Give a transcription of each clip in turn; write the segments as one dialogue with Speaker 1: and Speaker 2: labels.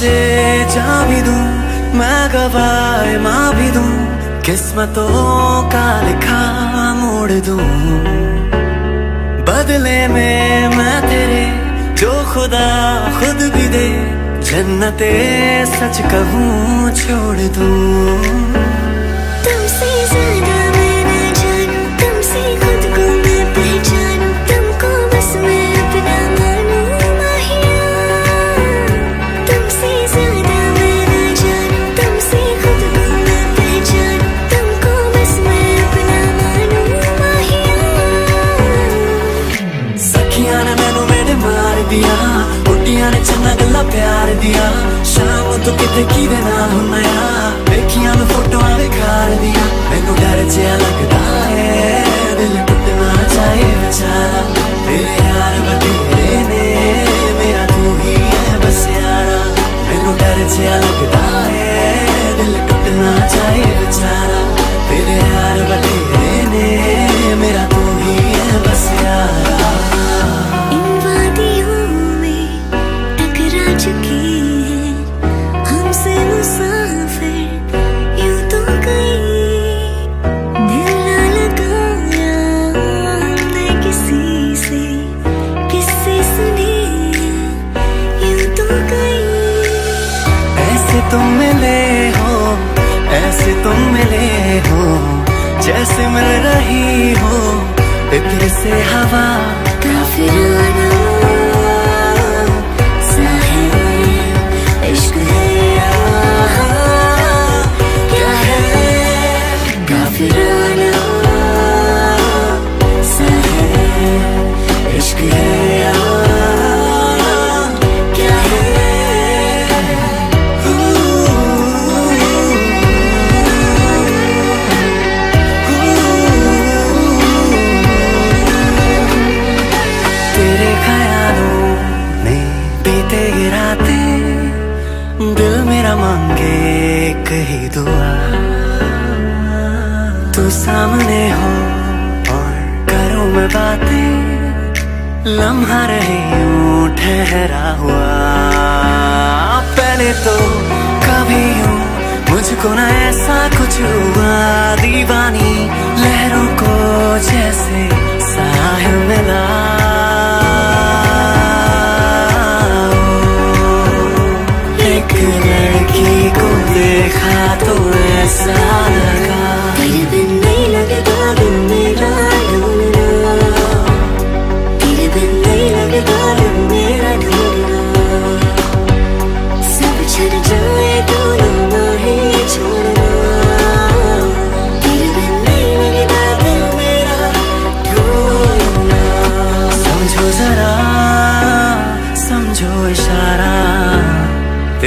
Speaker 1: पे जा भी दूँ, मैं गवाए माँ भी दूँ, किस्मतों का लिखा मोड़ दू। बदले में मैं तेरे, जो खुदा खुद भी दे, जन्नते सच कहूँ छोड़ दूँ। लम्हा रहे यूँ ठहरा हुआ। पहले तो कभी यूँ मुझको ना ऐसा कुछ हुआ। दीवानी लहरों को जैसे साहिल मिला। एक लड़की को देखा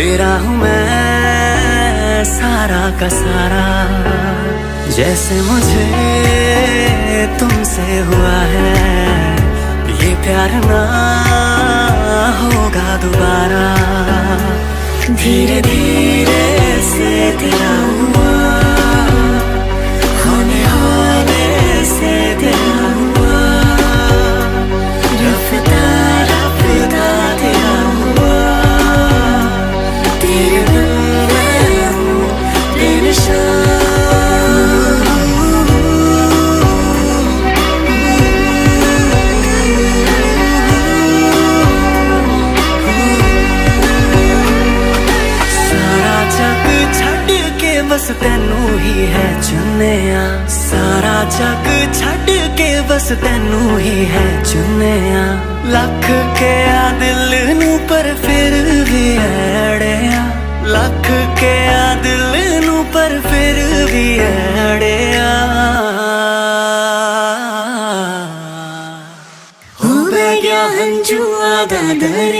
Speaker 2: तेरा हूँ
Speaker 1: मैं सारा का सारा। जैसे मुझे तुमसे हुआ है, ये प्यार ना होगा दोबारा। धीरे धीरे ਬਸ ਤੈਨੂੰ ਹੀ ਹੈ ਚੁੰਨਿਆ ਲੱਖ ਕਿਆ ਦਿਲ ਨੂੰ ਪਰ ਫਿਰ ਵੀ ਐੜਿਆ ਲੱਖ ਕਿਆ ਦਿਲ ਨੂੰ ਪਰ ਫਿਰ ਵੀ
Speaker 3: ਐੜਿਆ ਹੋ ਗਿਆ ਹੰਝੂਆਂ ਦਾ ਦਰਿਆ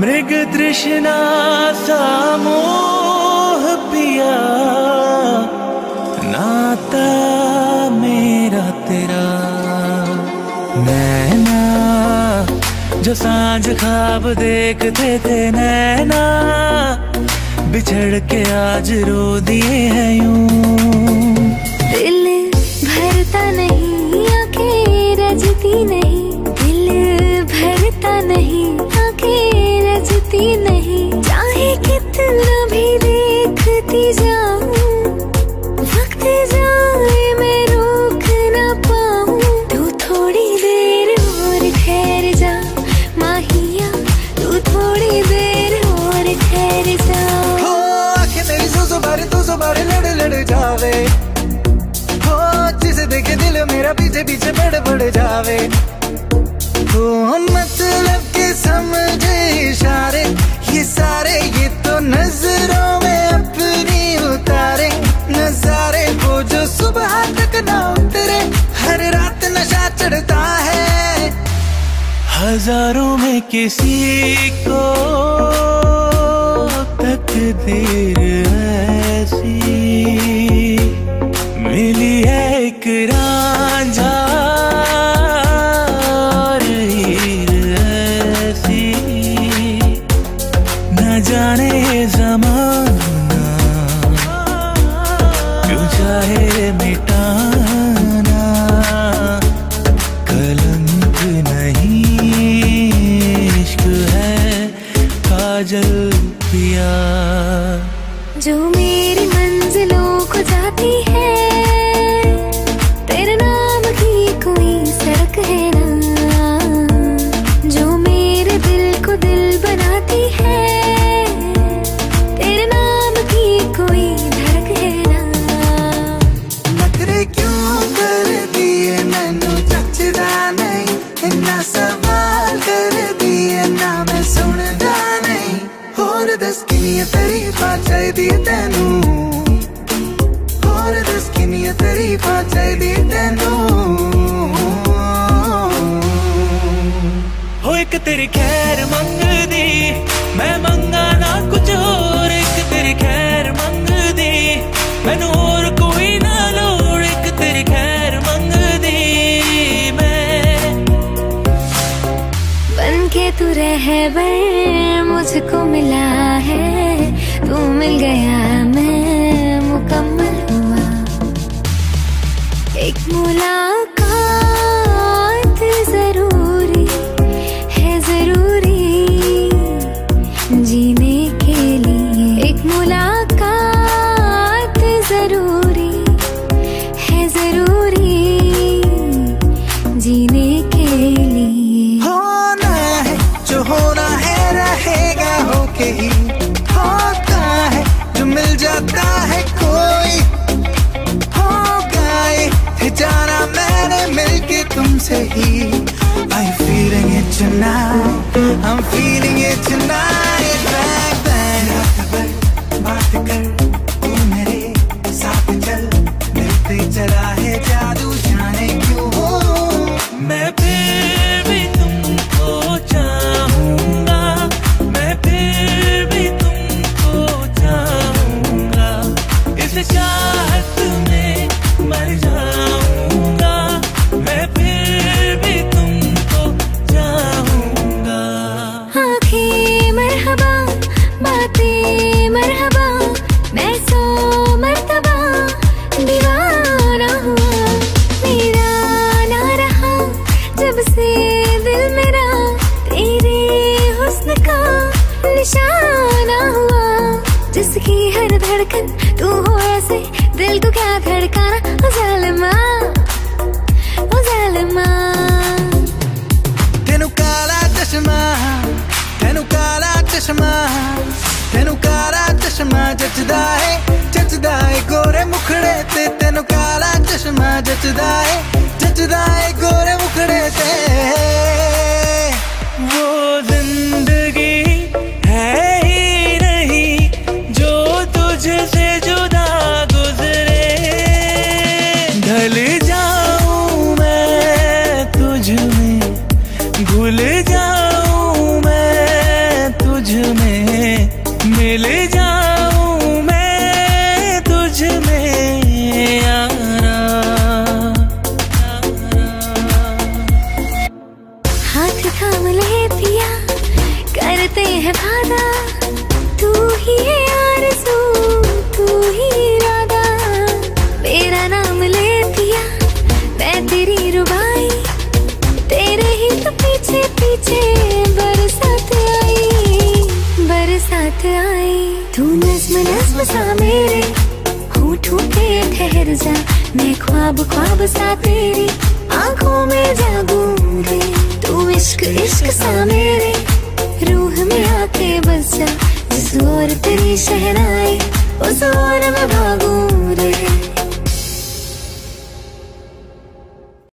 Speaker 3: मृग तृष्णा सा मोह पिया। नाता मेरा तेरा। नैना, जो साँझ खाब देखते थे नैना, बिछड़ के आज रो दिए हैं यूँ। जावे। हो, जिसे देखे दिल मेरा पीछे पीछे बढ़ बढ़ जावे। हो मतलब के समझे इशारे। ये सारे, ये तो नज़रों में अपनी उतारे। नजारे वो जो सुबह तक ना उतरे। हर रात नशा चढ़ता है। हज़ारों में किसी को तकदीर ऐसी मिली है एक
Speaker 2: जाती है। तेरे नाम की कोई सड़क है ना, जो मेरे दिल को दिल बनाती है। तेरे नाम की कोई धड़क है ना।
Speaker 3: नखरे क्यों कर दिए? मैनू जचदा नहीं। इन्ना सवाल कर दिए ना, मैं सुनदा नहीं। होर दस किनिया तरीफा चाहिदी तैनू। तेरी खैर मंगदी मैं मंगा ना कुछ और, एक तेरी खैर मंगदी मैनू और कोई ना लोड़, एक तेरी खैर मंगदी मैं।
Speaker 2: बन के तू रहबर मुझको मिला है, तू मिल गया मैं मुकम्मल हुआ। एक मुलाकात
Speaker 3: feeling it tonight
Speaker 1: ਤੇ ਤੈਨੂੰ ਕਾਲਾ ਚਸ਼ਮਾ ਜੱਚਦਾ ਏ ਜੱਚਦਾ ਏ ਗੋਰੇ ਮੁਖੜੇ ਤੇ ਉਹ ਜ਼ਿੰਦਗੀ ਹੈ ਹੀ ਨਹੀਂ ਜੋ
Speaker 2: ਤੁਝਸੇ थाम ले पिया। करते हैं वादा। तू ही है आरज़ू, तू ही इरादा मेरा नाम ले पिया, मैं तेरी रुबाई। तेरे ही तो पीछे पीछे बरसात आई। बरसात आई। तू नज्म नज्म सा मेरे होठों पे ठहर जा। मैं ख्वाब ख्वाब सा तेरी आँखों में जागूं रे तू इश्क इश्क सा मेरे रूह में आके बस। जा जिस ओर तेरी शहनाई उस ओर मैं भागू रे।